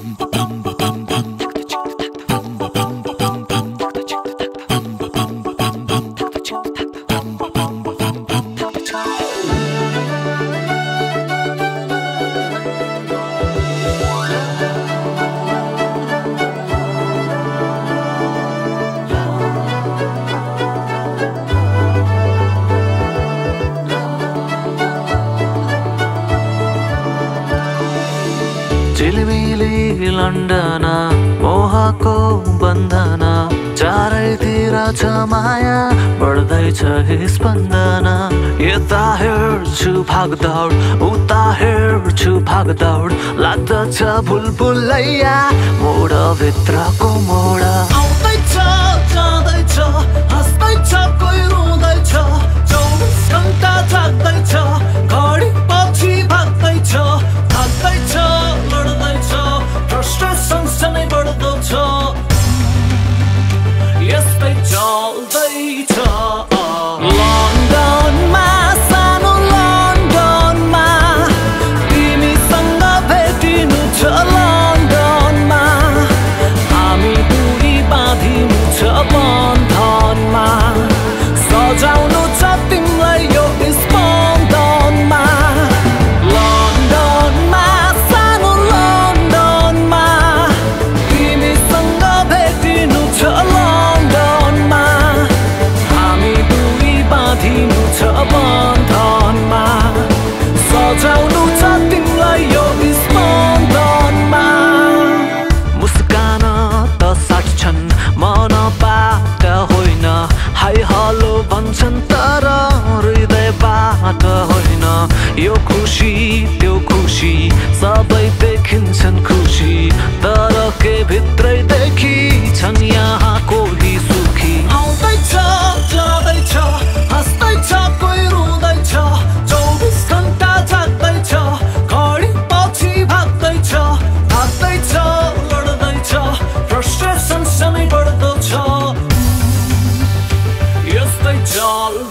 bum bum लन्डना मोहको बन्दना चारैतिर छ माया बढ्दैछ स्पन्दना। यता हेर्छु भागदौड उता हेर्छु भागदौड लाग्दछ भुलबुलैया मोडभित्रको मोड। आउँदैछ जाँदैछ 脚飞车 Chẳng.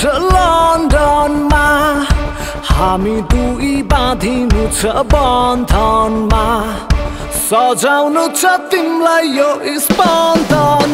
छ लन्डनमा हामी दुई बाँधिनु छ बन्धनमा। सजाउनु छ तिमीलाई यो स्पन्दन।